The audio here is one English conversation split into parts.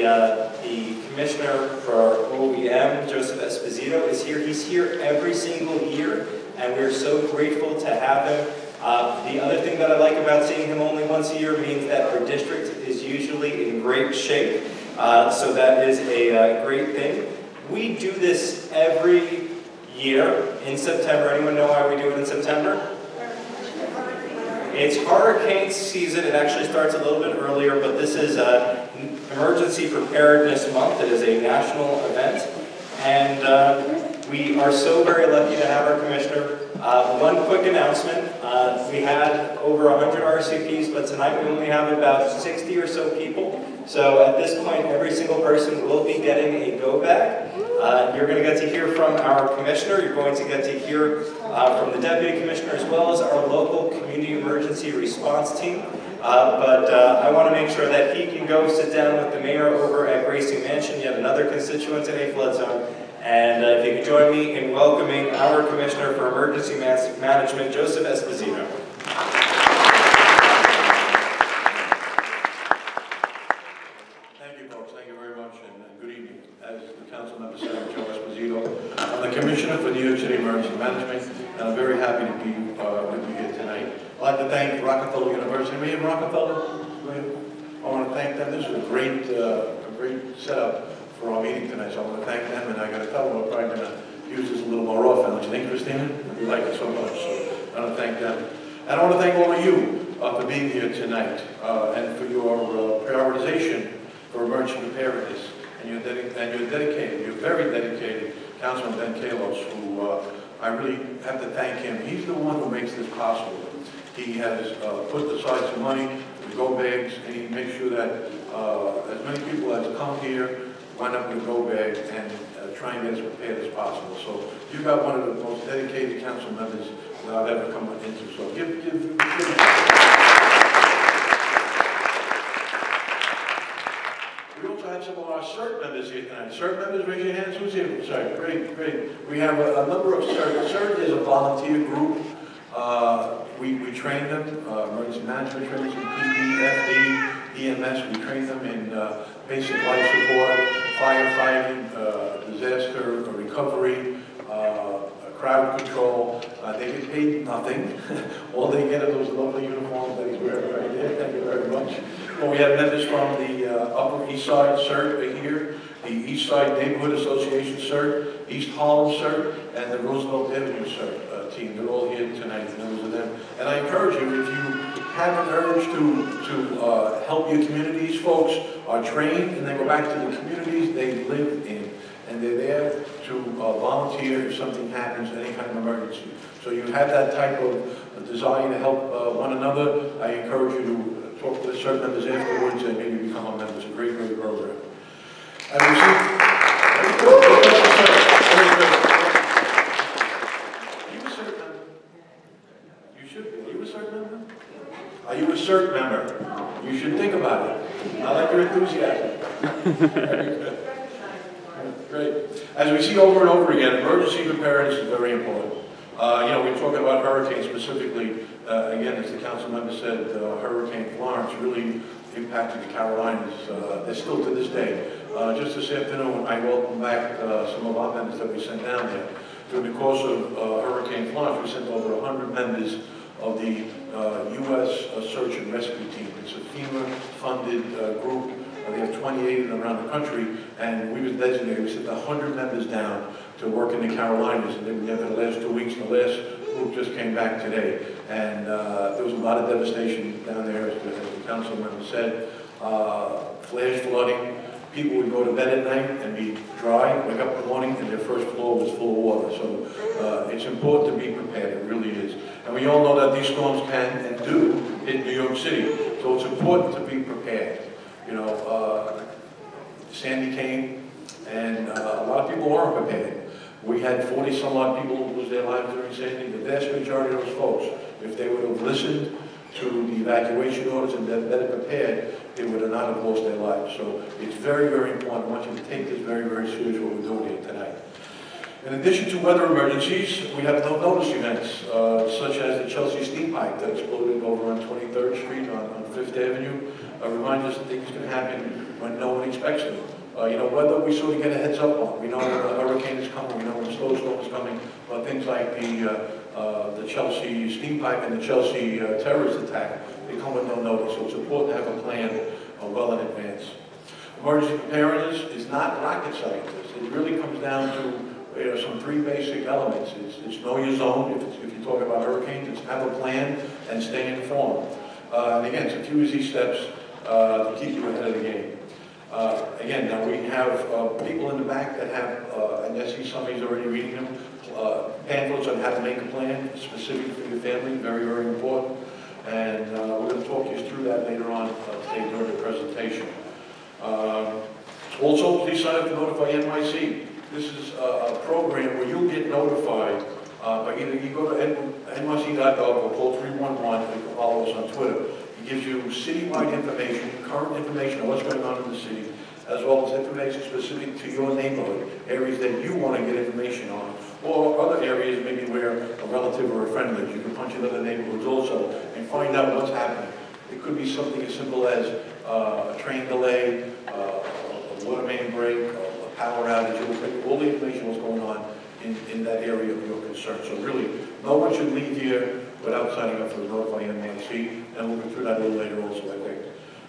and uh, the commissioner for OEM, Joseph Esposito, is here. He's here every single year, and we're so grateful to have him. Uh, the other thing that I like about seeing him only once a year means that our district is usually in great shape, uh, so that is a uh, great thing. We do this every year in September. Anyone know why we do it in September? It's hurricane season. It actually starts a little bit earlier, but this is a Emergency Preparedness Month. It is a national event. And uh, we are so very lucky to have our commissioner. Uh, one quick announcement. Uh, we had over 100 RCPs, but tonight we only have about 60 or so people. So at this point, every single person will be getting a go bag. Uh, you're going to get to hear from our commissioner. You're going to get to hear uh, from the deputy commissioner as well as our local community emergency response team. Uh, but uh, I want to make sure that he can go sit down with the mayor over at Gracie Mansion, yet another constituent in a flood zone. And uh, if you could join me in welcoming our commissioner for emergency management, Joseph Esposito. Commissioner for New York City Emergency Management, and I'm very happy to be uh, with you here tonight. I'd like to thank Rockefeller University. We have Rockefeller. I want to thank them. This is a great, uh, a great setup for our meeting tonight, so I want to thank them, and I got to tell them we're probably going to use this a little more often. Don't you think, Christina? We like it so much, so I want to thank them. And I want to thank all of you uh, for being here tonight uh, and for your uh, prioritization for emergency preparedness. And you're, and you're dedicated, you're very dedicated Councilman Ben Kallos, who uh, I really have to thank him. He's the one who makes this possible. He has uh, put aside some money to go bags, and he makes sure that uh, as many people as come here wind up with a go bag and uh, try and get as prepared as possible. So you've got one of the most dedicated council members that I've ever come into. So give, give, give we also have some of our CERT members here tonight. CERT members, raise your hands. Who's here? Great, great. We have a, a number of CERT. CERT is a volunteer group. Uh, we, we train them, uh, emergency management trainers in PPFD, EMS. We train them in uh, basic life support, firefighting, uh, disaster recovery, uh, crowd control. Uh, they get paid nothing. All they get are those lovely uniforms that he's wearing right there. Thank you very much. Well, we have members from the uh, Upper East Side CERT here, the East Side Neighborhood Association CERT, East Harlem CERT, and the Roosevelt Avenue CERT uh, team. They're all here tonight, members of them. And I encourage you, if you have an urge to, to uh, help your communities, folks are trained and they go back to the communities they live in. And they're there to uh, volunteer if something happens, any kind of emergency. So you have that type of desire to help uh, one another, I encourage you to talk with certain members afterwards and maybe become a member. It's a great, great program. And we see, very good. Very good. Are you a CERT member? You should be. Are you a CERT member? Are you a CERT member? You should think about it. I like your enthusiasm. Very good. Great. As we see over and over again, emergency preparedness is very important. Uh, you know, we're talking about hurricanes specifically. Uh, again, as the council member said, uh, Hurricane Florence really impacted the Carolinas. Uh, they're still to this day. Uh, just this afternoon, I welcome back uh, some of our members that we sent down there. During the course of Hurricane Florence, we sent over 100 members of the U.S. Search and Rescue Team. It's a FEMA-funded group Uh, They have 28 of them around the country, and we was designated, we sent 100 members down to work in the Carolinas, and they were there for the last two weeks, and the last group just came back today. And uh, there was a lot of devastation down there, as the as the council member said, Uh, flash flooding, people would go to bed at night and be dry, wake up in the morning, and their first floor was full of water. So uh, it's important to be prepared, it really is. And we all know that these storms can and do hit New York City, so it's important to be prepared. You know, uh, Sandy came, and uh, a lot of people weren't prepared. We had 40-some odd people lose their lives during Sandy. The vast majority of those folks, if they would have listened to the evacuation orders and been better prepared, they would have not have lost their lives. So it's very, very important. I want you to take this very, very serious, what we're doing here tonight. In addition to weather emergencies, we have no notice events, uh, such as the Chelsea steam pipe that exploded over on 23rd Street on on Fifth Avenue. Uh, Reminds us that things can happen when no one expects them. Uh, You know, weather we sort of get a heads up on. We know when a hurricane is coming, we know when a snowstorm is coming, but things like the, uh, uh, the Chelsea steam pipe and the Chelsea uh, terrorist attack, they come with no notice. So it's important to have a plan well in advance. Emergency preparedness is not rocket science. It really comes down to, you know, some three basic elements. It's, it's know your zone, if, if you talk about hurricanes, it's have a plan and stay informed. Uh, and again, it's a few easy steps, to keep you ahead of the game. Uh, again, now we have, uh, people in the back that have, uh, and I see somebody's already reading them, uh, pamphlets on how to make a plan specific for your family, very, very important. And, uh, we're gonna talk you through that later on, uh, today during the presentation. Um, Also, please sign up to Notify NYC. This is a, a program where you'll get notified, uh, by either you go to nyc.gov or call 311, or you can follow us on Twitter. It gives you citywide information, current information on what's going on in the city, as well as information specific to your neighborhood, areas that you want to get information on, or other areas maybe where a relative or a friend lives. You can punch in other neighborhoods also and find out what's happening. It could be something as simple as uh, a train delay, uh, a water main break, a power outage, all the information what's going on in, in that area of your concern. So really, no one should leave here without signing up for the Notify NYC, and we'll go through that a little later also, I think.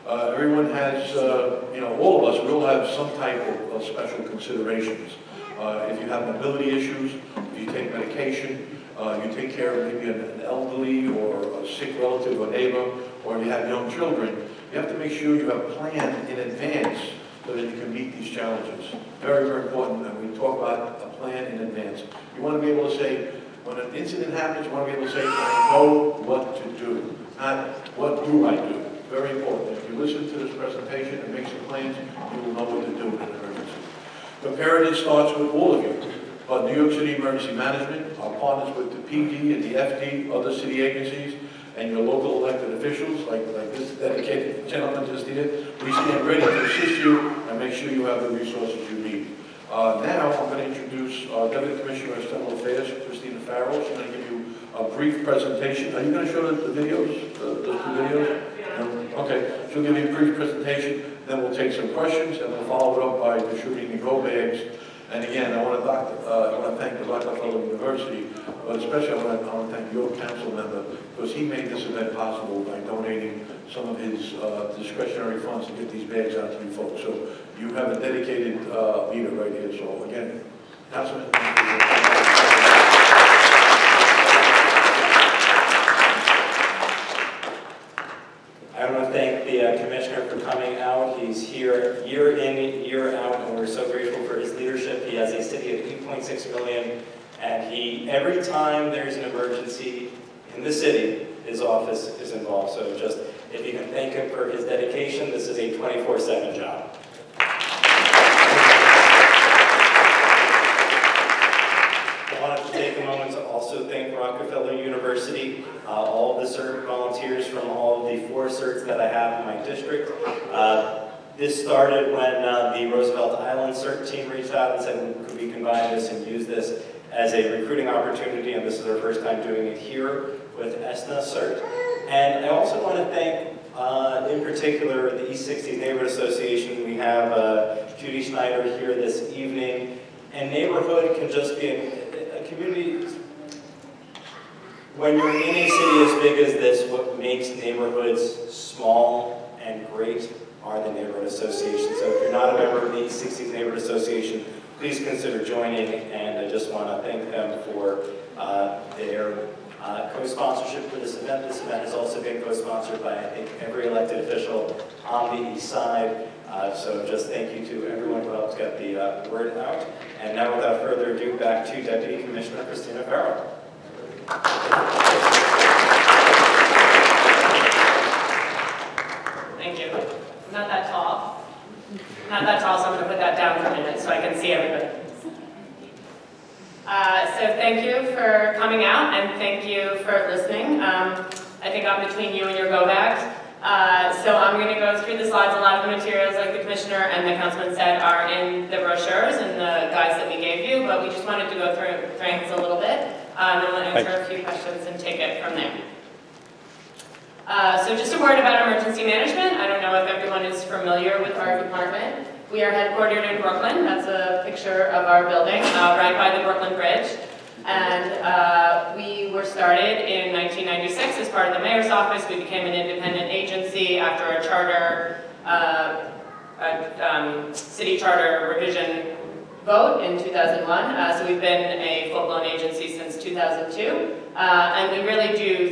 Uh, Everyone has, uh, you know, all of us, will have some type of of special considerations. Uh, If you have mobility issues, if you take medication, uh, you take care of maybe an an elderly or a sick relative or neighbor, or you have young children, you have to make sure you have planned in advance so that you can meet these challenges. Very, very important, and we talk about a plan in advance. You want to be able to say, when an incident happens, you want to be able to say, I know what to do, not what do I do. Very important. If you listen to this presentation and make some plans, you will know what to do in an emergency. Preparedness starts with all of you, but New York City Emergency Management, our partners with the PD and the FD, other city agencies, and your local elected officials, like, like this dedicated gentleman just did, we stand ready to assist you and make sure you have the resources you need. Uh, now, I'm going to introduce uh, Deputy Commissioner of External Affairs, Christina Farrell. She's going to give you a brief presentation. Are you going to show the the videos, the the two videos? No? Okay, she'll give you a brief presentation, then we'll take some questions, and we'll follow it up by distributing the go bags. And again, I want to uh, I want to thank the Rockefeller University, but especially I want to, I want to thank your council member, because he made this event possible by donating some of his uh, discretionary funds to get these bags out to you folks. So you have a dedicated uh, leader right here, so again, Councilman. 1.6 million, and he, every time there's an emergency in the city, his office is involved. So just, if you can thank him for his dedication, this is a 24-7 job. I wanted to take a moment to also thank Rockefeller University, uh, all of the CERT volunteers from all of the four CERTs that I have in my district. Uh, this started when uh, the Roosevelt Island CERT team reached out and said, could we combine this and use this as a recruiting opportunity? And this is our first time doing it here with ESNA CERT. And I also want to thank, uh, in particular, the East 60 Neighborhood Association. We have uh, Judy Schneider here this evening. And neighborhood can just be a, a community. When you're in a city as big as this, what makes neighborhoods small and great are the neighborhood association. So if you're not a member of the East 60s Neighborhood Association, please consider joining, and I just want to thank them for uh, their uh, co-sponsorship for this event. This event is also being co-sponsored by, I think, every elected official on the east side. Uh, So just thank you to everyone who helped get the uh, word out. And now, without further ado, back to Deputy Commissioner Christina Farrell. Thank you. I'm not that tall. Not that tall, so I'm going to put that down for a minute so I can see everybody. Uh, So thank you for coming out and thank you for listening. Um, I think I'm between you and your go bags. Uh, So I'm going to go through the slides. A lot of the materials, like the commissioner and the councilman said, are in the brochures and the guides that we gave you, but we just wanted to go through things a little bit. Uh, And then we'll answer a few questions and take it from there. Uh, So just a word about emergency management. I don't know if everyone is familiar with our department. We are headquartered in Brooklyn. That's a picture of our building, uh, right by the Brooklyn Bridge. And uh, we were started in 1996 as part of the mayor's office. We became an independent agency after a charter, uh, a um, city charter revision vote in 2001. Uh, So we've been a full-blown agency since 2002. Uh, And we really do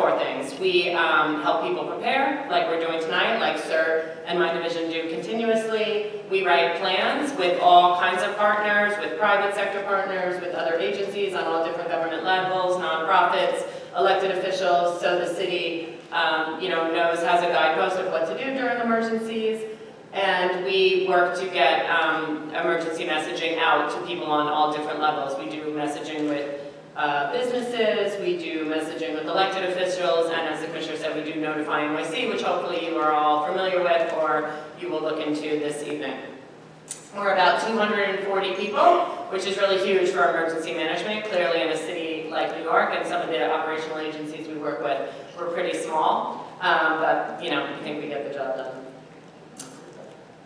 four things. We um, help people prepare, like we're doing tonight, like CERT and my division do continuously. We write plans with all kinds of partners, with private sector partners, with other agencies on all different government levels, nonprofits, elected officials, so the city, um, you know, knows, has a guidepost of what to do during emergencies. And we work to get um, emergency messaging out to people on all different levels. We do messaging with uh, businesses, we do messaging with elected officials, and as the commissioner said, we do notify NYC, which hopefully you are all familiar with or you will look into this evening. We're about 240 people, which is really huge for emergency management. Clearly in a city like New York and some of the operational agencies we work with, we're pretty small, um, but you know, I think we get the job done.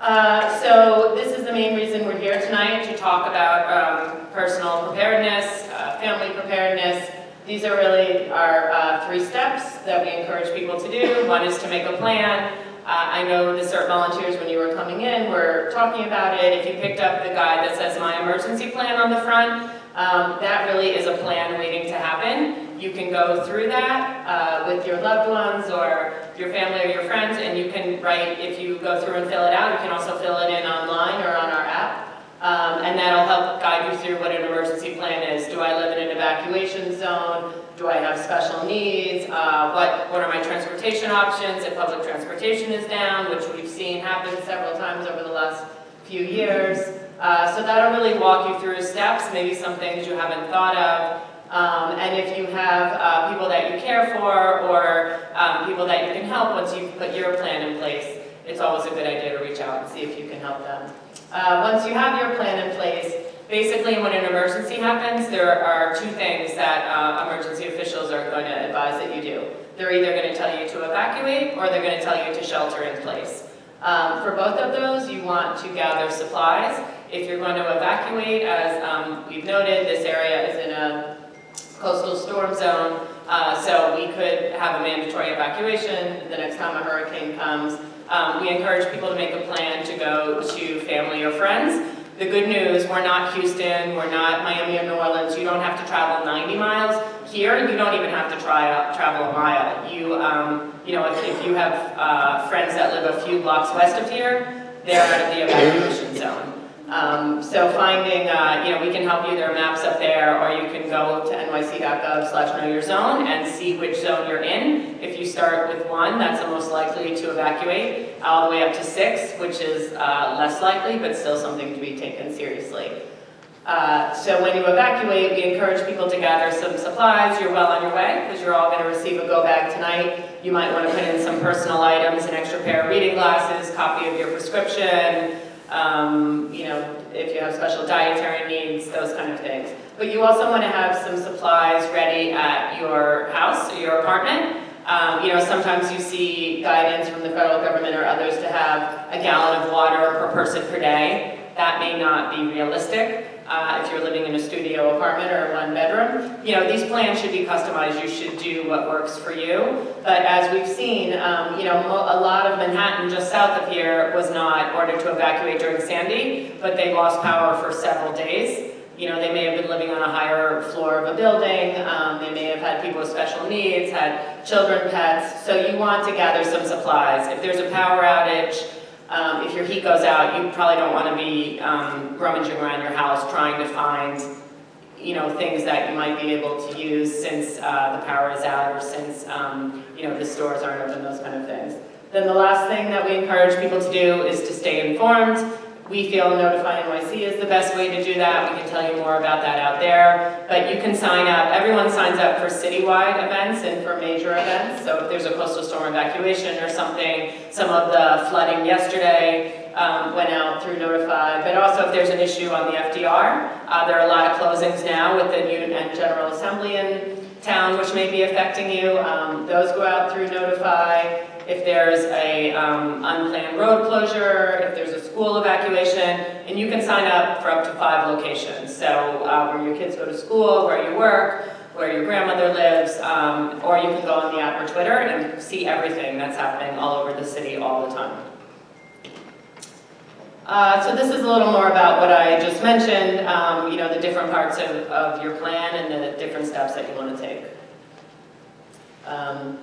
Uh, So this is the main reason we're here tonight, to talk about um, personal preparedness, uh, family preparedness. These are really our uh, three steps that we encourage people to do. One is to make a plan. Uh, I know the CERT volunteers, when you were coming in, were talking about it. If you picked up the guide that says My Emergency Plan on the front, um, that really is a plan waiting to happen. You can go through that uh, with your loved ones or your family or your friends, and you can write, if you go through and fill it out, you can also fill it in online or on our app. Um, and that'll help guide you through what an emergency plan is. Do I live in an evacuation zone? Do I have special needs? Uh, what, what are my transportation options if public transportation is down, which we've seen happen several times over the last few years. Uh, so that'll really walk you through steps, maybe some things you haven't thought of. Um, and if you have uh, people that you care for or um, people that you can help once you've put your plan in place, it's always a good idea to reach out and see if you can help them. Uh, once you have your plan in place, basically when an emergency happens, there are two things that uh, emergency officials are going to advise that you do. They're either going to tell you to evacuate or they're going to tell you to shelter in place. Um, for both of those, you want to gather supplies. If you're going to evacuate, as um, we've noted, this area is in a coastal storm zone, uh, so we could have a mandatory evacuation the next time a hurricane comes. Um, we encourage people to make a plan to go to family or friends. The good news, we're not Houston, we're not Miami or New Orleans, you don't have to travel 90 miles. Here, you don't even have to try out, travel a mile. You, um, you know, if, if you have uh, friends that live a few blocks west of here, they're at the evacuation zone. Um, so finding, uh, you know, we can help you, there are maps up there, or you can go to nyc.gov slash know your zone and see which zone you're in. If you start with one, that's the most likely to evacuate, all the way up to six, which is uh, less likely, but still something to be taken seriously. Uh, so when you evacuate, we encourage people to gather some supplies. You're well on your way, because you're all going to receive a go bag tonight. You might want to put in some personal items, an extra pair of reading glasses, copy of your prescription, um, you know, if you have special dietary needs, those kind of things. But you also want to have some supplies ready at your house or your apartment. Um, you know, sometimes you see guidance from the federal government or others to have a gallon of water per person per day. that may not be realistic. Uh, if you're living in a studio apartment or a one bedroom, you know, these plans should be customized. You should do what works for you. But as we've seen, um, you know, a lot of Manhattan just south of here was not ordered to evacuate during Sandy, but they lost power for several days. You know, they may have been living on a higher floor of a building, um, they may have had people with special needs, had children, pets, so you want to gather some supplies. If there's a power outage, um, if your heat goes out, you probably don't want to be um, rummaging around your house trying to find, you know, things that you might be able to use since uh, the power is out or since, um, you know, the stores aren't open, those kind of things. Then the last thing that we encourage people to do is to stay informed. We feel Notify NYC is the best way to do that. We can tell you more about that out there. But you can sign up, everyone signs up for citywide events and for major events. So if there's a coastal storm evacuation or something, some of the flooding yesterday um, went out through Notify. But also if there's an issue on the FDR, uh, there are a lot of closings now with the new General Assembly in town, which may be affecting you. Um, those go out through Notify if there's a um, unplanned road closure, if there's a school evacuation, and you can sign up for up to five locations. So uh, where your kids go to school, where you work, where your grandmother lives, um, or you can go on the app or Twitter and see everything that's happening all over the city all the time. Uh, so this is a little more about what I just mentioned, um, you know, the different parts of, of your plan and the different steps that you want to take. Um,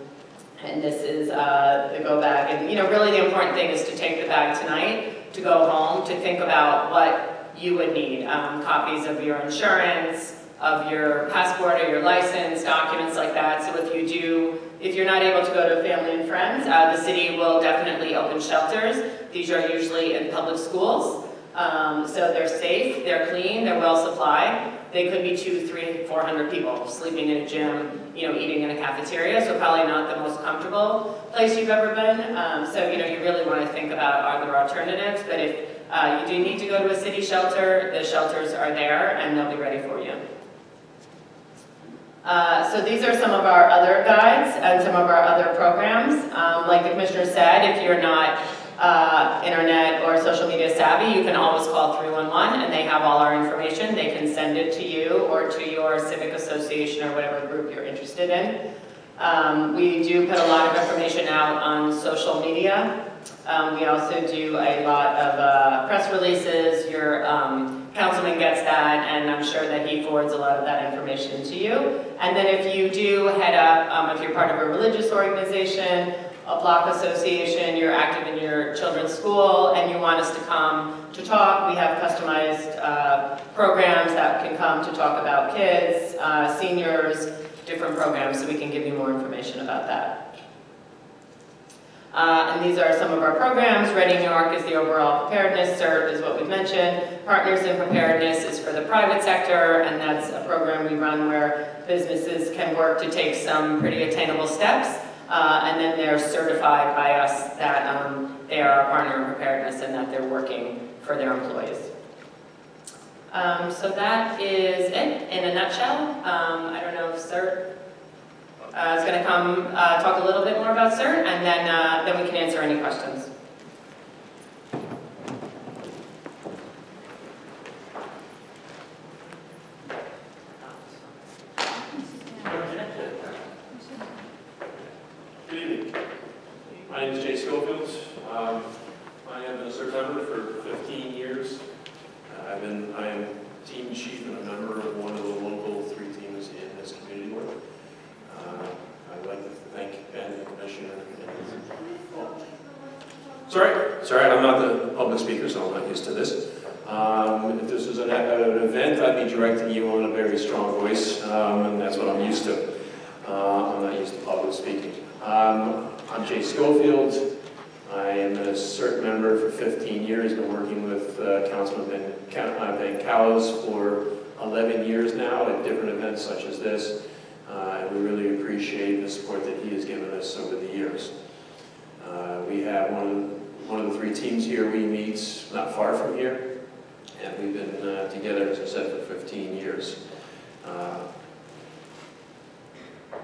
and this is uh, the go bag. And you know, really the important thing is to take the bag tonight, to go home, to think about what you would need. Um, copies of your insurance, of your passport or your license, documents like that. So if you do, if you're not able to go to family and friends, uh, the city will definitely open shelters. These are usually in public schools. Um, so they're safe, they're clean, they're well supplied. They could be two, three, four hundred people sleeping in a gym, you know, eating in a cafeteria, so probably not the most comfortable place you've ever been. Um, so, you know, you really want to think about are there alternatives, but if uh, you do need to go to a city shelter, the shelters are there and they'll be ready for you. Uh, so these are some of our other guides and some of our other programs. Um, like the commissioner said, if you're not uh, internet or social media savvy, you can always call 311 and they have all our information. They can send it to you or to your civic association or whatever group you're interested in. Um, we do put a lot of information out on social media. Um, we also do a lot of uh, press releases. Your um, councilman gets that, and I'm sure that he forwards a lot of that information to you. And then if you do head up, um, if you're part of a religious organization, a block association, you're active in your children's school, and you want us to come to talk, we have customized uh, programs that can come to talk about kids, uh, seniors, different programs, so we can give you more information about that. Uh, and these are some of our programs. Ready New York is the overall preparedness. CERT is what we've mentioned. Partners in Preparedness is for the private sector, and that's a program we run where businesses can work to take some pretty attainable steps, uh, and then they're certified by us that um, they are a partner in preparedness and that they're working for their employees. Um, so that is it in a nutshell. Um, I don't know if CERT uh, is going to come uh, talk a little bit more about CERT, and then, uh, then we can answer any questions. Good evening. My name is Jay Schofield. Um, I have been a CERT member for 15 years. Uh, I've been, I am team chief and a member of one of the local three teams in this community work. Uh, I'd like to thank Ben, the commissioner. and- oh. Sorry, sorry, I'm not the public speaker, so I'm not used to this. Um, If this was an an event, I'd be directing you on a very strong voice, um, and that's what I'm used to. Uh, I'm not used to public speaking. Um, I'm Jay Schofield. I am a CERT member for 15 years, been working with uh, Councilman Ben Ca- uh, Kallos for 11 years now at different events such as this. Uh, And we really appreciate the support that he has given us over the years. Uh, We have one of, the- one of the three teams here, we meet not far from here, and we've been uh, together, as I said, for 15 years.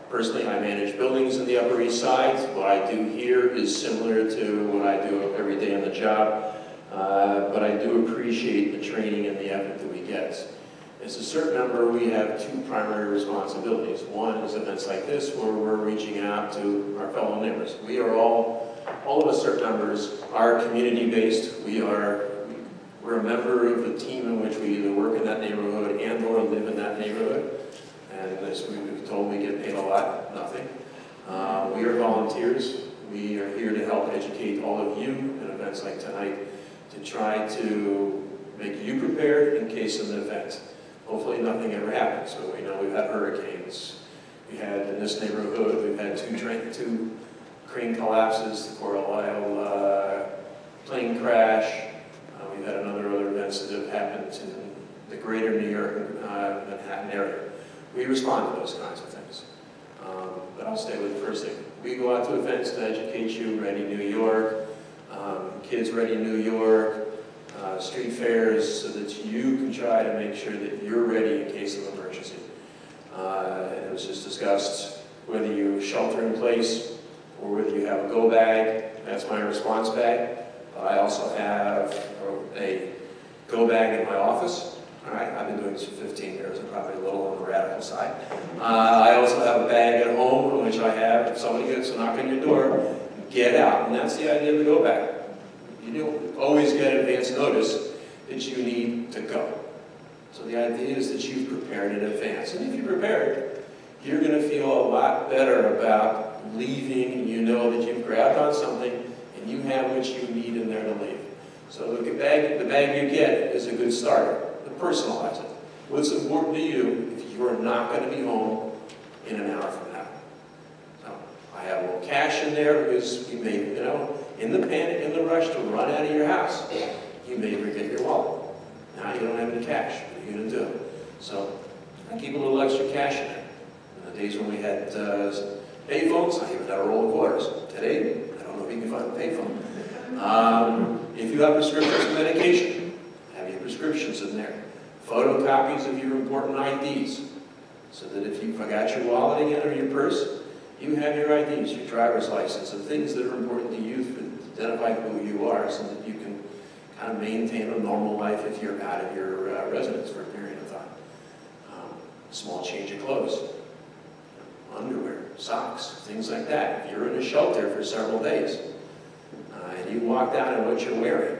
Personally, I manage buildings in the Upper East Side. What I do here is similar to what I do every day on the job. Uh, But I do appreciate the training and the effort that we get. As a CERT member, we have two primary responsibilities. One is events like this, where we're reaching out to our fellow neighbors. We are all, all of us CERT members are community-based. We are, we're a member of the team in which we either work in that neighborhood and or live in that neighborhood. And as we were told, we get paid a lot, nothing. Uh, We are volunteers. We are here to help educate all of you in events like tonight to try to make you prepared in case of an event. Hopefully, nothing ever happens, but we know we've had hurricanes. We had, in this neighborhood, we've had two train, two crane collapses, the Cory Lidle uh, plane crash. Uh, We've had another other events that have happened in the greater New York, uh, Manhattan area. We respond to those kinds of things. Um, But I'll stay with the first thing. We go out to events to educate you, Ready New York, um, Kids Ready New York, uh, street fairs, so that you can try to make sure that you're ready in case of emergency. Uh, and It was just discussed whether you shelter in place or whether you have a go bag, that's my response bag. I also have a go bag in my office. All right, I've been doing this for 15 years, I'm probably a little on the radical side. Uh, I also have a bag at home, in which I have, if somebody gets a knock on your door, get out, and that's the idea of the go bag. You don't always get advance notice that you need to go. So the idea is that you've prepared in advance, and if you prepared, you're gonna feel a lot better about leaving, you know that you've grabbed on something, and you have what you need in there to leave. So the bag, the bag you get is a good starter, to personalize it. What's important to you if you are not gonna be home in an hour from now? So I have a little cash in there because you may, you know, in the panic, in the rush to run out of your house, you may forget your wallet. Now you don't have any cash, what are you gonna do? So I keep a little extra cash in there. In the days when we had uh, payphones, I even had a roll of quarters. Today, I don't know if you can find a payphone. Um, If you have prescriptions for medication, have your prescriptions in there. Photocopies of your important IDs, so that if you forgot your wallet again or your purse, you have your IDs, your driver's license, and things that are important to you to identify who you are, so that you can kind of maintain a normal life if you're out of your uh, residence for a period of time. Um, Small change of clothes, underwear, socks, things like that. If you're in a shelter for several days, uh, and you walk down in what you're wearing,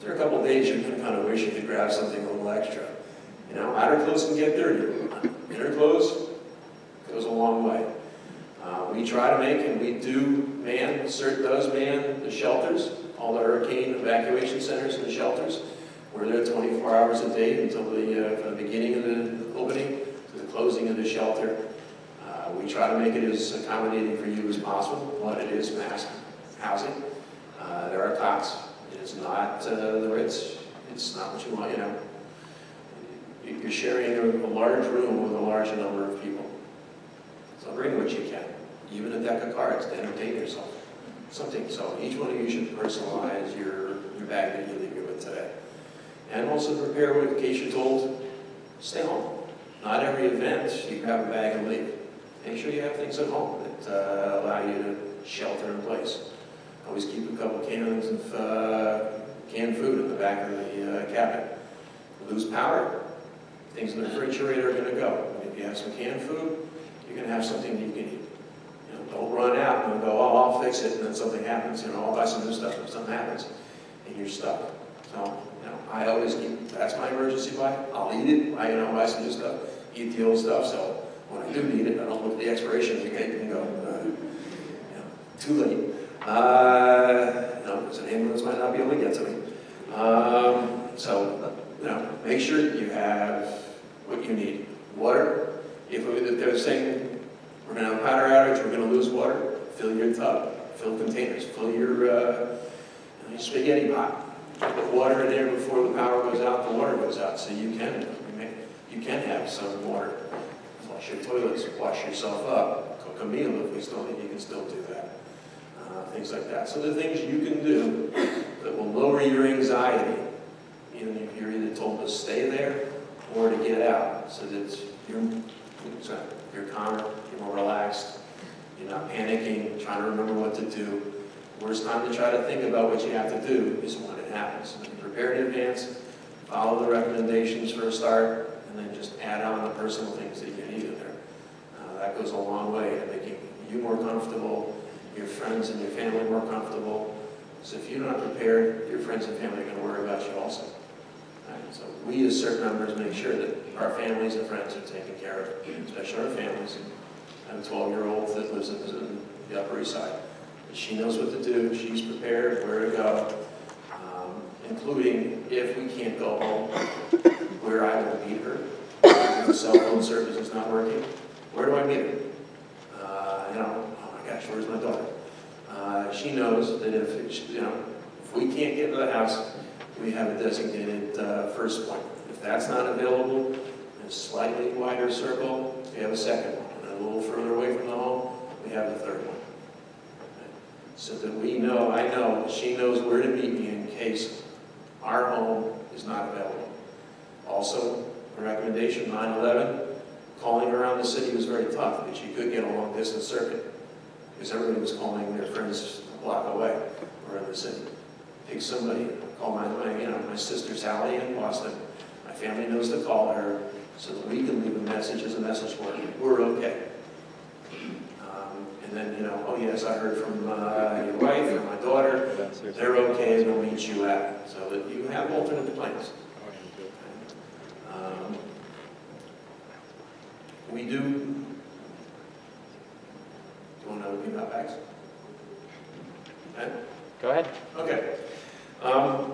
there are a couple of days you're gonna kind of wish you could grab something a little extra. You know, outer clothes can get dirty. Inner clothes goes a long way. Uh, We try to make, and we do man, CERT does man the shelters, all the hurricane evacuation centers and the shelters. We're there 24 hours a day until the, uh, from the beginning of the opening to the closing of the shelter. Uh, We try to make it as accommodating for you as possible, what it is, mass housing. Uh, There are cots. It is not uh, the Ritz. It's not what you want, you know. You- You're sharing a large room with a large number of people. So bring what you can, even a deck of cards to entertain yourself. Something, so each one of you should personalize your, your bag that you leave here with today. And also prepare with, in case you're told, stay home. Not every event, you grab a bag and leave. Make sure you have things at home that uh, allow you to shelter in place. Always keep a couple cans of uh, canned food in the back of the uh, cabinet. Lose power, things in the refrigerator are gonna go. If you have some canned food, you're gonna have something you can eat. You know, don't run out and go, oh, I'll fix it, and then something happens, you know, I'll buy some new stuff, and something happens, and you're stuck. So, you know, I always keep, that's my emergency buy, I'll eat it, I, you know, buy some new stuff, eat the old stuff, so when I do need it, I don't look at the expiration date and go, uh, you know, too late. Uh, no, because an ambulance might not be able to get to me. Um, so, you know, make sure that you have what you need. Water, if if they're saying, we're gonna have a power outage, we're gonna lose water, fill your tub, fill containers, fill your, uh, your spaghetti pot. Put water in there before the power goes out, the water goes out, so you can, you can have some water. Flush your toilets, wash yourself up, cook a meal if we still, if you can still do that. Uh, Things like that. So the things you can do that will lower your anxiety, even if you're either told to stay there or to get out, so that you're, you're calmer, you're more relaxed, you're not panicking, trying to remember what to do. Worst time to try to think about what you have to do is when it happens. Be prepared in advance, follow the recommendations for a start, and then just add on the personal things that you need in there. Uh, That goes a long way in making you more comfortable, your friends and your family more comfortable. So if you're not prepared, your friends and family are going to worry about you also. Right? So we as CERT members make sure that our families and friends are taken care of, especially our families. I have a 12-year-old that lives in the Upper East Side. She knows what to do, she's prepared where to go, um, including if we can't go home, where I will meet her. If the cell phone service is not working, where do I meet her? Uh, You know, oh my gosh, where's my daughter? Uh, She knows that if, you know, if we can't get to the house, we have a designated uh, first point. If that's not available, in a slightly wider circle, we have a second one. And a little further away from the home, we have a third one. So that we know, I know, she knows where to meet me in case our home is not available. Also, a recommendation, 9/11, calling around the city was very tough, but you could get a long distance circuit because everybody was calling their friends a block away or in the city. Pick somebody, call my, my, you know, my sister Sally in Boston. My family knows to call her so that we can leave a message as a message board. We're okay. Um, And then, you know, oh yes, I heard from uh, your wife or my daughter, they're okay, they'll meet you at, so that you have alternate plans. Um, We do, do you want to know about bags? Okay? Go ahead. Okay. Um,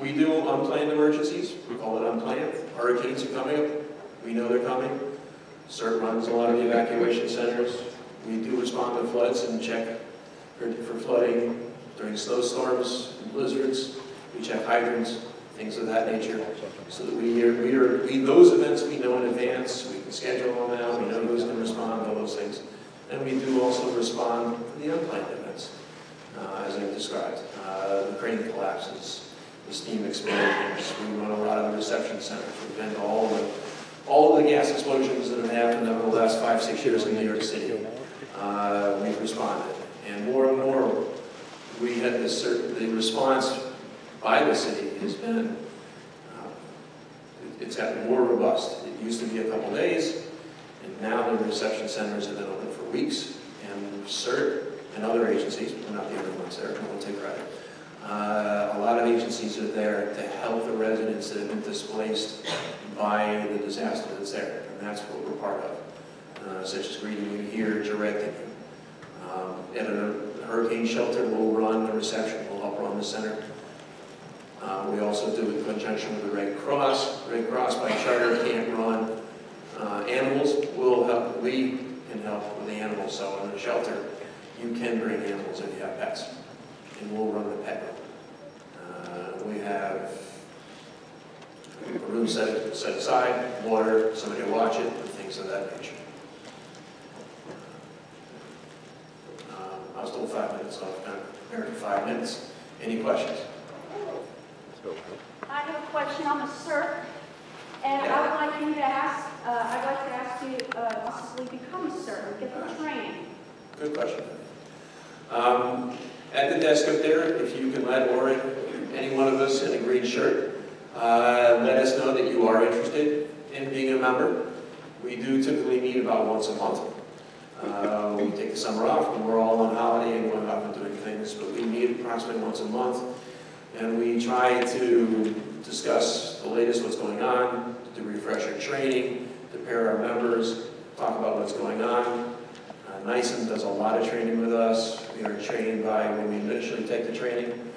We do unplanned emergencies, we call it unplanned. Hurricanes are coming up, we know they're coming. CERT runs a lot of the evacuation centers. We do respond to floods and check for for flooding during snowstorms, and blizzards. We check hydrants, things of that nature. So that we are, we are, we, those events we know in advance, we can schedule them out, we know who's going to respond, all those things. And we do also respond to the unplanned events, uh, as I've described. Uh, The crane collapses, the steam explosions, we run a lot of the reception centers, we've been to all the, all of the gas explosions that have happened over the last five, six years in New York City. Uh, We've responded, and more and more, we had this, cer- the response by the city has been, uh, it's gotten more robust. It used to be a couple days, and now the reception centers have been open for weeks, and CERT and other agencies, we're not the only ones there, I won't take credit. Uh, A lot of agencies are there to help the residents that have been displaced by the disaster that's there, and that's what we're part of, uh, such as greeting you here, directing you. Um, At a hurricane shelter, we'll run the reception, we'll help run the center. Uh, We also do it in conjunction with the Red Cross. Red Cross by charter can't run uh, animals. We'll help, we can help with the animals. So in a shelter, you can bring animals if you have pets, and we'll run the pet room. Uh, We have a room set, set aside, water, somebody to watch it, and things of that nature. Um, I was told five minutes, so I've kind of prepared for five minutes. Any questions? I have a question, I'm a CERT, and I would like you to ask, uh, I'd like to ask you, uh, possibly become a CERT, get the training. Good question. Um, At the desk up there, if you can let Orin, any one of us in a green shirt, uh, let us know that you are interested in being a member. We do typically meet about once a month. Uh, We take the summer off when we're all on holiday and going off and doing things, but we meet approximately once a month. And we try to discuss the latest, what's going on, do refresher training, to prepare our members, talk about what's going on. Uh, does a lot of training with us. We are trained by, when we initially take the training,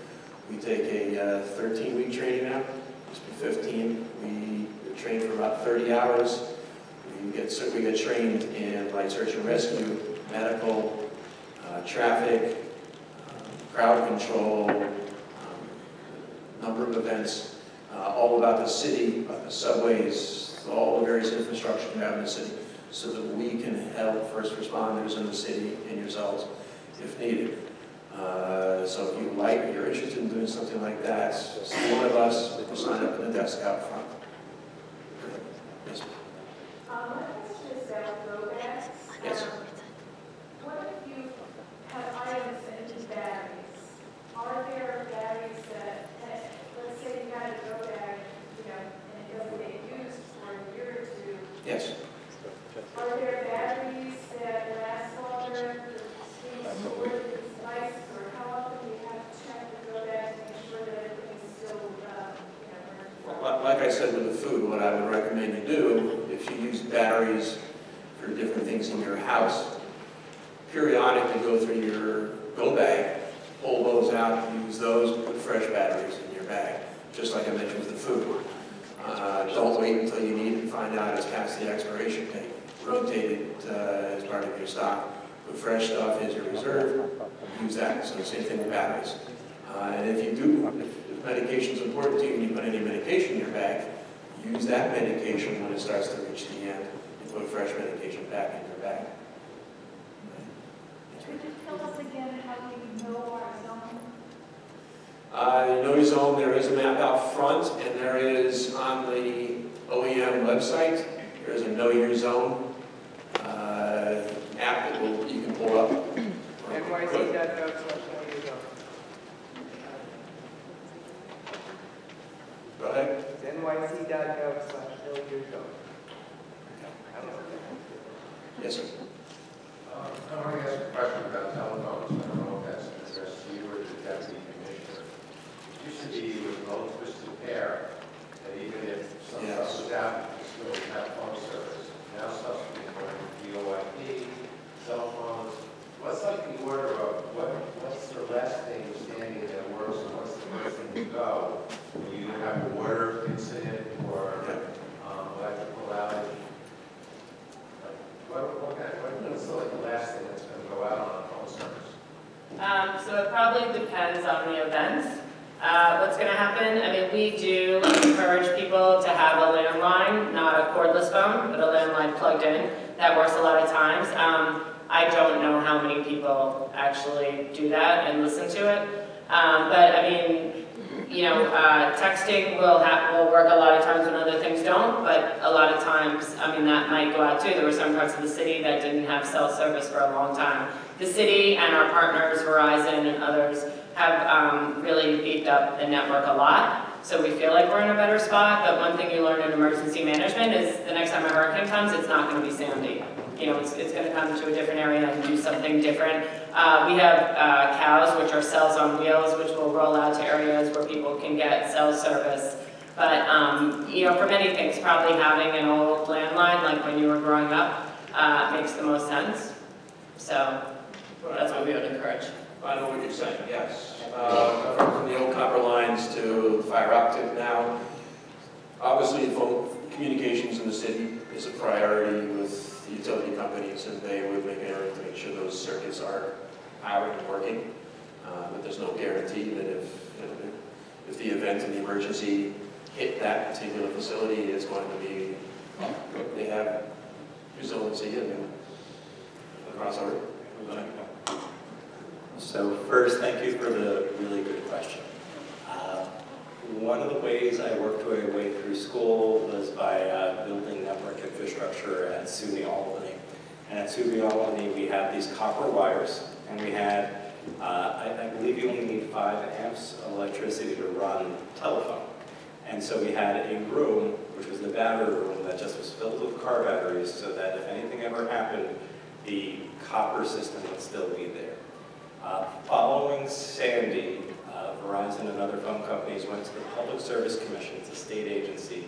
we take a 13-week training now, used to be 15. We train for about 30 hours. We get, so we get trained in light search and rescue, medical, uh, traffic, um, crowd control, um, number of events, uh, all about the city, about the subways, all the various infrastructure we have in the city, so that we can help first responders in the city and yourselves if needed. Uh, So if you like, you're interested in doing something like that, see one of us, we'll sign up at the desk out front. Yes, ma'am. Um, my question is about throwbacks. Yes. Um, What if you have items that you bag Yes. Are there batteries that last longer, stay stored in these devices, or how often do you have to check and go back to make sure that everything's still, uh, you know, Well, Like I said with the food, what I would recommend you do, if you use batteries for different things in your house, periodically go through your go bag, pull those out, use those, put fresh batteries in your bag, just like I mentioned with the food. Uh, Don't wait until you need it and find out it's past the expiration date. Rotate it uh, as part of your stock. Put fresh stuff as your reserve, use that, so same thing with batteries. Uh, And if you do, if if medication's important to you and you put any medication in your bag, use that medication when it starts to reach the end. You put fresh medication back in your bag. Could you tell us again how we know our zone? Uh, Know Your Zone, there is a map out front, and there is on the OEM website, there is a Know Your Zone uh, app that will, you can pull up. NYC.gov slash know your zone. Go ahead. It's NYC.gov slash know your zone. I don't know. Yes, sir. Uh, I want to ask a question about telephones. I don't know if that's addressed to you or the deputy commissioner. It used to be with an old twisted pair, that even if some Yes. stuff was out, you could still have phone service. Now stuff's being going to VoIP, cell phones. What's like the order of, what, what's the last thing standing that works, and what's the first thing to go? When you have a water incident or um, electrical outage? Like, What, what kind, what, what's like the last thing that's gonna go out on a phone service? Um, so it probably depends on the event. Uh, what's gonna happen, I mean, we do encourage people to have a landline, not a cordless phone, but a landline plugged in. That works a lot of times. Um, I don't know how many people actually do that and listen to it. Um, but I mean, you know, uh, texting will ha will work a lot of times when other things don't, but a lot of times, I mean, that might go out too. There were some parts of the city that didn't have cell service for a long time. The city and our partners, Verizon and others, have um, really beefed up the network a lot. So we feel like we're in a better spot, but one thing you learn in emergency management is the next time a hurricane comes, it's not gonna be Sandy. You know, it's, it's gonna come to a different area and do something different. Uh, we have uh, cows, which are cells on wheels, which will roll out to areas where people can get cell service. But, um, you know, for many things, probably having an old landline, like when you were growing up, uh, makes the most sense. So that's what we would encourage. I know what you're saying, yes. Uh, From the old copper lines to fiber optic now. Obviously, phone communications in the city is a priority with the utility companies, and they would make an effort to make sure those circuits are powered and working. Uh, But there's no guarantee that if, you if the event and the emergency hit that particular facility, it's going to be, they have resiliency and across our, So first, thank you for the really good question. Uh, One of the ways I worked my way through school was by uh, building network infrastructure at SUNY Albany. And at SUNY Albany, we had these copper wires, and we had, uh, I I believe you only need five amps of electricity to run a telephone. And so we had a room, which was the battery room, that just was filled with car batteries, so that if anything ever happened, the copper system would still be there. Uh, Following Sandy, uh, Verizon and other phone companies went to the Public Service Commission, it's a state agency,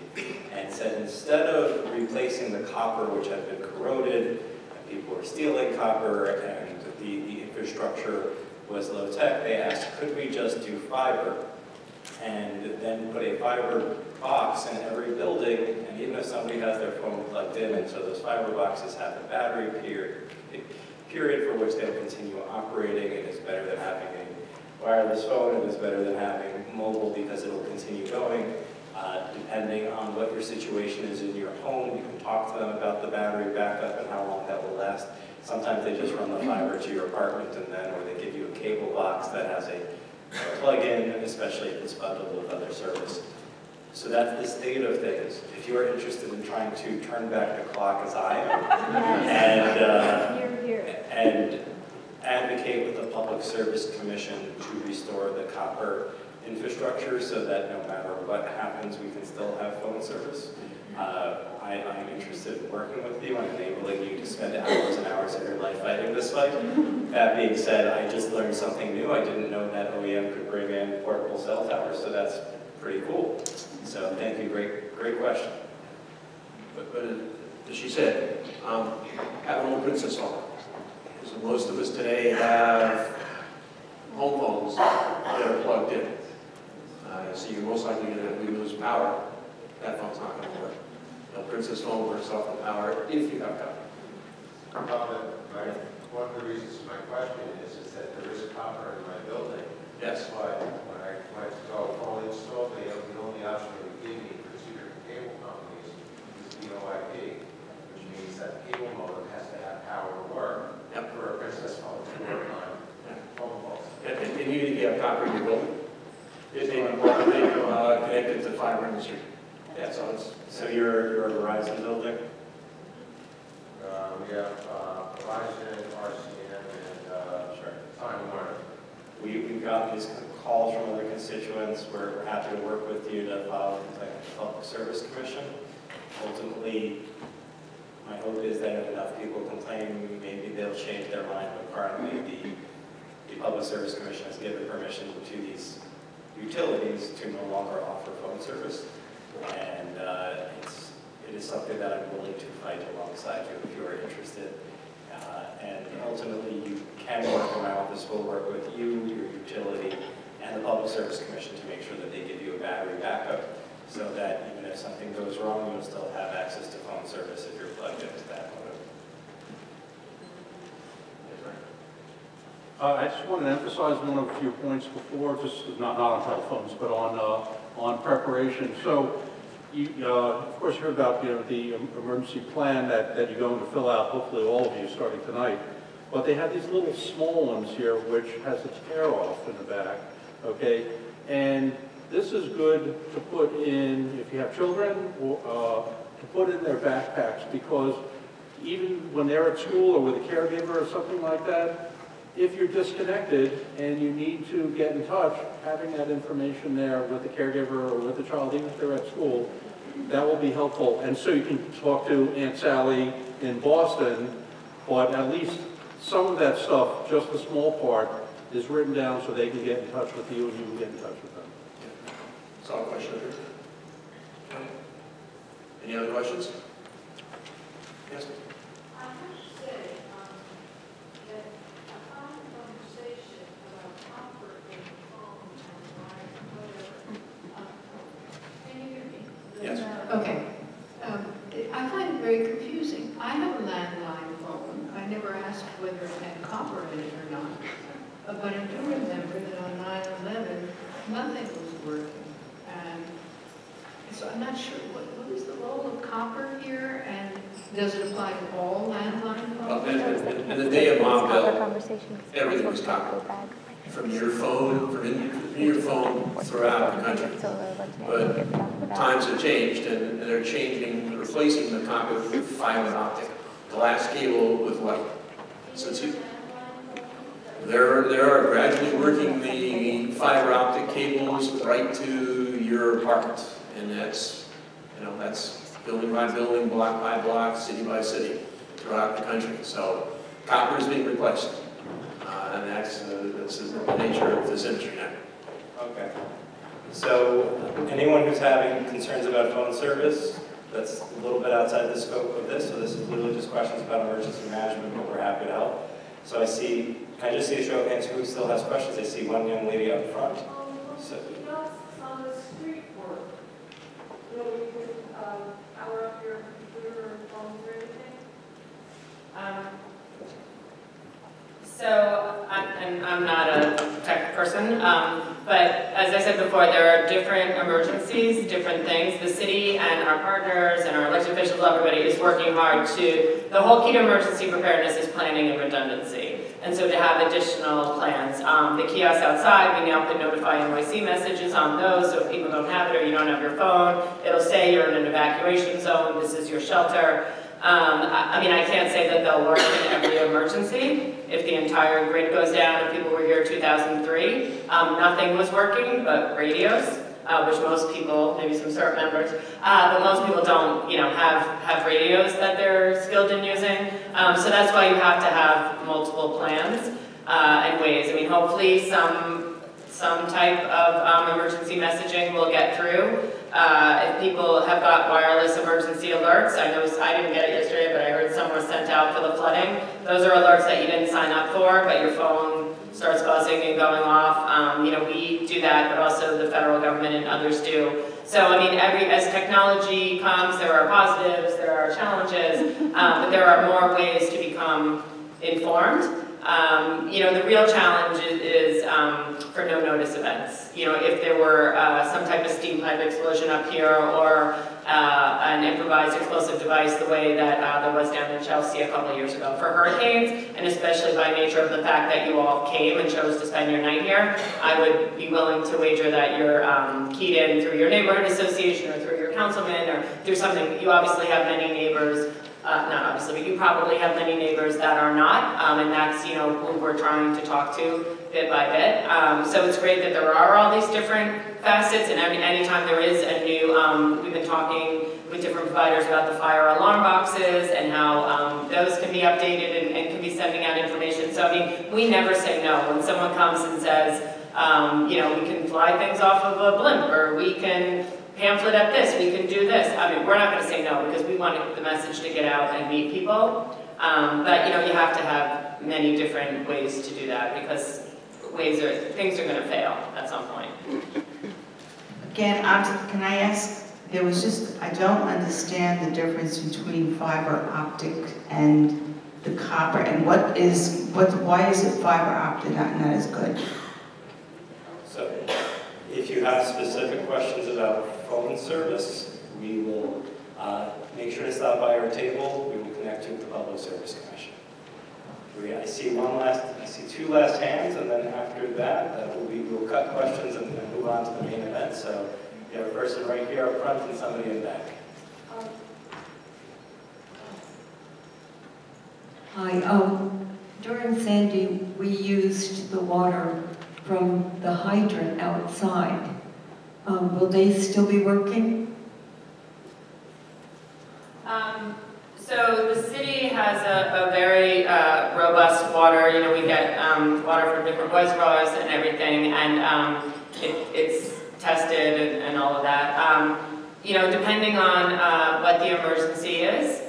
and said instead of replacing the copper which had been corroded, and people were stealing copper, and the, the infrastructure was low-tech, they asked, could we just do fiber? And then put a fiber box in every building, and even if somebody has their phone plugged in, and so those fiber boxes have a battery period, period for which they'll continue operating. It is better than having a wireless phone. It is better than having mobile because it'll continue going. Uh, depending on what your situation is in your home, you can talk to them about the battery backup and how long that will last. Sometimes they just run the fiber to your apartment and then, or they give you a cable box that has a plug-in, and especially if it's bundled with other service. So that's the state of things. If you are interested in trying to turn back the clock as I am, and, uh, and advocate with the Public Service Commission to restore the copper infrastructure so that no matter what happens, we can still have phone service. Uh, I, I'm interested in working with you and enabling you to spend hours and hours of your life fighting this fight. That being said, I just learned something new. I didn't know that OEM could bring in portable cell towers, so that's pretty cool. So thank you, great, great question. But, but as she said, um, have an old princess phone. So most of us today have home phones that are plugged in. Uh, so you're most likely gonna, lose power, that phone's not gonna work. The princess phone works off the power if you have power. Well, my, one of the reasons my question is, is that there is copper in my building. Yes. But when I went to go fully install, the, the only option they would give me for two different cable companies is which means that the cable modem has to have power to work Yep. for a princess phone to work on phone calls. And, and and even if you have copper in your building, it may be properly, uh, connected to fiber in the street. Yeah, so it's, So you're, you're a Verizon building? Uh, we have, uh, Verizon, RCN, and, uh, Sure. Time Warner. We, we've gotten these calls from other constituents, we're, we're happy to work with you to file a with the Public Service Commission. Ultimately, my hope is that if enough people complain, maybe they'll change their mind, but currently, the, the Public Service Commission has given permission to these utilities to no longer offer phone service. And, uh, it's, it is something that I'm willing to fight alongside you if you are interested. Uh, And ultimately, you can work around this, will work with you, your utility, and the Public Service Commission to make sure that they give you a battery backup, so that even if something goes wrong, you'll still have access to phone service if you're plugged into that modem. Uh, I just wanted to emphasize one of your points before, just not, not on telephones, but on, uh, on preparation. So, you, uh, of course, you heard about, you know, the emergency plan that, that you're going to fill out, hopefully all of you, starting tonight. But they have these little small ones here, which has a tear off in the back, okay? And this is good to put in, if you have children, or, uh, to put in their backpacks, because even when they're at school or with a caregiver or something like that, if you're disconnected and you need to get in touch, having that information there with the caregiver or with the child, even if they're at school, that will be helpful. And so you can talk to Aunt Sally in Boston, but at least some of that stuff, just the small part, is written down so they can get in touch with you and you can get in touch with them. Solid question. Okay. Any other questions? Yes? I have to say, um, that I found the conversation about comfort in the phone and like whatever. um, Can you hear me? Yes. Okay. Um, I find it very confusing. I have a landline phone. I never asked whether it had copper in it or not. Uh, But I do remember that on 9/11, nothing was working. And so I'm not sure, what, what is the role of copper here? And does it apply to all landline Well, oh, phones? in, in- in the day of Ma Bell, Conversation. everything was copper. from your phone, from in- from your phone throughout the country. But Times have changed, and and they're changing, replacing the copper with fiber optic, glass cable with what? So two, they're, they're gradually working the fiber optic cables right to your apartment. And that's, you know, that's building by building, block by block, city by city, throughout the country. So copper is being replaced. Uh, And that's, uh, that's the nature of this industry now. Okay. So anyone who's having concerns about phone service, that's a little bit outside the scope of this, so this is literally just questions about emergency management, but we're happy to help. So I see, I just see a show of hands who still has questions? I see one young lady up front. So- you know, it's on the street work, um, power up your computer or phone or anything. Um, So, I'm, I'm not a tech person, um, but as I said before, there are different emergencies, different things. The city and our partners and our elected officials, everybody is working hard to, the whole key to emergency preparedness is planning and redundancy. And so to have additional plans. Um, the kiosks outside, we now put notify NYC messages on those, so if people don't have it or you don't have your phone, it'll say you're in an evacuation zone, this is your shelter. Um, I, I mean, I can't say that they'll work in every emergency. If the entire grid goes down, if people were here 2003, um, nothing was working but radios. uh, which most people, maybe some CERT members, uh, but most people don't, you know, have, have radios that they're skilled in using. Um, so that's why you have to have multiple plans uh, and ways. I mean, hopefully some, some type of um, emergency messaging will get through. Uh, if people have got wireless emergency alerts, I know, I didn't get it yesterday, but I heard some were sent out for the flooding. Those are alerts that you didn't sign up for, but your phone starts buzzing and going off. Um, you know, we do that, but also the federal government and others do. So, I mean, every, as technology comes, there are positives, there are challenges, um, but there are more ways to become informed. Um, you know, the real challenge is, is um, for no-notice events. You know, if there were uh, some type of steam pipe explosion up here or uh, an improvised explosive device the way that uh, there was down in Chelsea a couple of years ago. For hurricanes, and especially by nature of the fact that you all came and chose to spend your night here, I would be willing to wager that you're um, keyed in through your neighborhood association or through your councilman or through something. You obviously have many neighbors uh, not obviously, but you probably have many neighbors that are not, um, and that's, you know, who we're trying to talk to bit by bit. Um, so it's great that there are all these different facets, and every, anytime there is a new, um, we've been talking with different providers about the fire alarm boxes and how um, those can be updated and, and can be sending out information. So, I mean, we never say no. When someone comes and says, um, you know, we can fly things off of a blimp, or we can pamphlet at this, we can do this. I mean, we're not going to say no because we want the message to get out and meet people. Um, but you know, you have to have many different ways to do that because ways are things are going to fail at some point. Again, I'm, can I ask, there was just, I don't understand the difference between fiber optic and the copper, and what is, what, why is it fiber optic not, not as good? So if you have specific questions about phone service, we will uh, make sure to stop by our table. We will connect you with the Public Service Commission. We, I see one last, I see two last hands, and then after that, that will be, we'll cut questions and, and move on to the main event. So you have a person right here up front and somebody in the back. Hi, um, during Sandy, we used the water from the hydrant outside. Um, will they still be working? Um, so the city has a, a very uh, robust water, you know, we get um, water from different reservoirs and everything, and um, it, it's tested and, and, all of that. Um, you know, depending on uh, what the emergency is,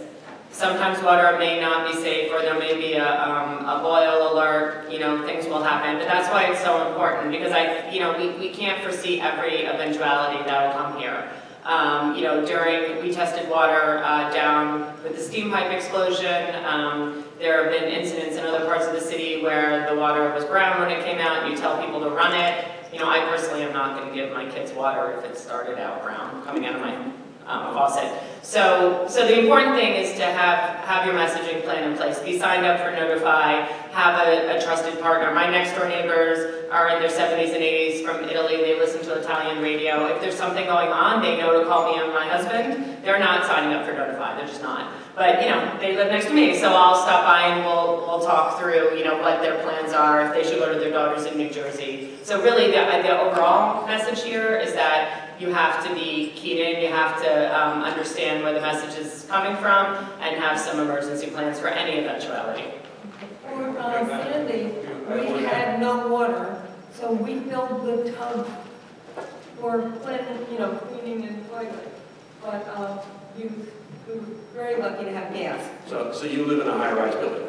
sometimes water may not be safe or there may be a, um, a boil alert, you know, things will happen. But that's why it's so important because I, you know, we, we can't foresee every eventuality that will come here. Um, you know, during, we tested water uh, down with the steam pipe explosion. Um, there have been incidents in other parts of the city where the water was brown when it came out and you tell people to run it. You know, I personally am not going to give my kids water if it started out brown coming out of my um, faucet. So, so the important thing is to have, have your messaging plan in place. Be signed up for Notify, have a, a trusted partner. My next door neighbors are in their 70s and 80s from Italy. They listen to Italian radio. If there's something going on, they know to call me and my husband. They're not signing up for Notify. They're just not. But, you know, they live next to me, so I'll stop by and we'll, we'll talk through, you know, what their plans are, if they should go to their daughters in New Jersey. So really, the, the overall message here is that you have to be keyed in, you have to um, understand where the message is coming from, and have some emergency plans for any eventuality. For uh, Sandy, we had no water, so we filled the tub for cleaning, you know, cleaning and toilet. But uh, you, we were very lucky to have gas. So, so you live in a high-rise building?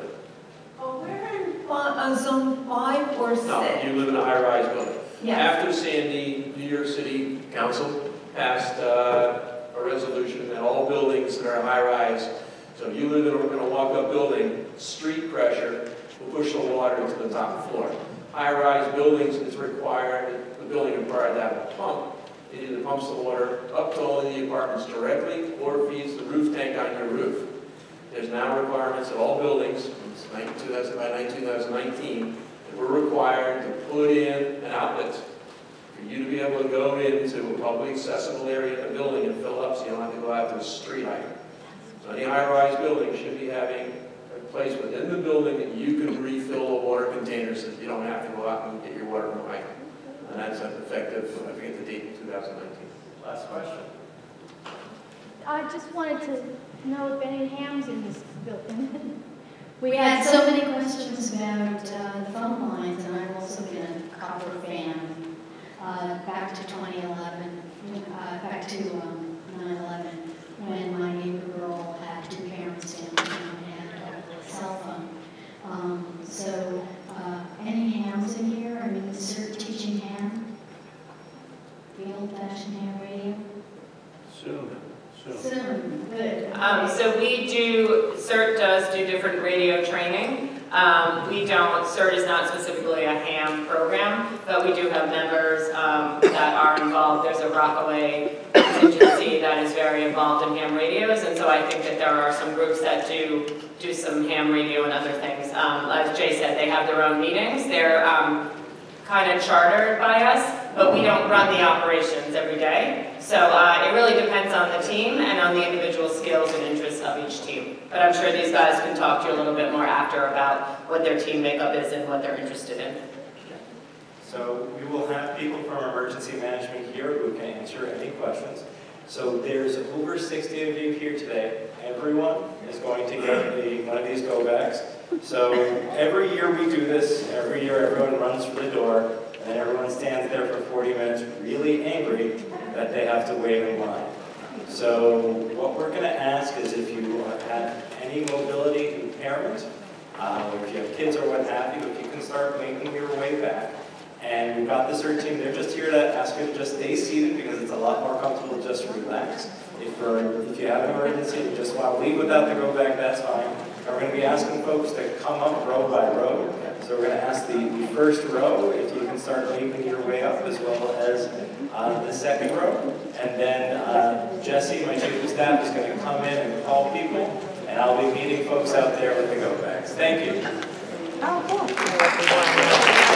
Oh, we're in fi- uh, zone five or six. No, six. you live in a high-rise building. Yes. After Sandy, New York City Council passed uh, a resolution that all buildings that are high-rise, so if you live in a, walk-up building, street pressure will push the water to the top floor. High-rise buildings is required, the building required to have a pump. It either pumps the water up to all of the apartments directly or feeds the roof tank on your roof. There's now requirements of all buildings, since 19 by 2019, that we're required to put in an outlet for you to be able to go into a publicly accessible area in the building and fill up so you don't have to go out to a street hydrant. So any high-rise building should be having a place within the building that you can refill the water containers so you don't have to go out and get your water from a hydrant. and that's effective, I forget the date, 2019. Last question. I just wanted to know if any hams in this building. We had so many questions about uh, the phone lines, and I've also been a copper fan. Uh, Back to 2011, uh, back to um, 9/11, when my neighbor girl had two parents in town and a cell phone. Um, So, uh, any hams in here? I mean, is CERT teaching ham? The old-fashioned ham radio? Soon, Um, so we do, CERT does do different radio training. Um, we don't, CERT is not specifically a ham program, but we do have members, um, that are involved. There's a Rockaway contingency that is very involved in ham radios, and so I think that there are some groups that do, do some ham radio and other things. Um, as Jay said, they have their own meetings. They're, um, kind of chartered by us, but we don't run the operations every day. So uh, it really depends on the team and on the individual skills and interests of each team. But I'm sure these guys can talk to you a little bit more after about what their team makeup is and what they're interested in. So we will have people from emergency management here who can answer any questions. So there's over 60 of you here today. Everyone is going to get a, one of these go bags. So every year we do this, every year everyone runs for the door, and everyone stands there for 40 minutes really angry that they have to wait in line. So what we're going to ask is if you have any mobility impairment, uh, or if you have kids or what have you, if you can start making your way back. And we've got the CERT team, they're just here to ask you to just stay seated because it's a lot more comfortable to just relax. If, you're, if you have an emergency, just want to leave without the go bag, that's fine. And we're going to be asking folks to come up row by row. So we're going to ask the, the first row if you can start making your way up as well as uh, the second row. And then uh, Jesse, my chief of staff, is going to come in and call people, and I'll be meeting folks out there with the go bags. Thank you. Oh, cool.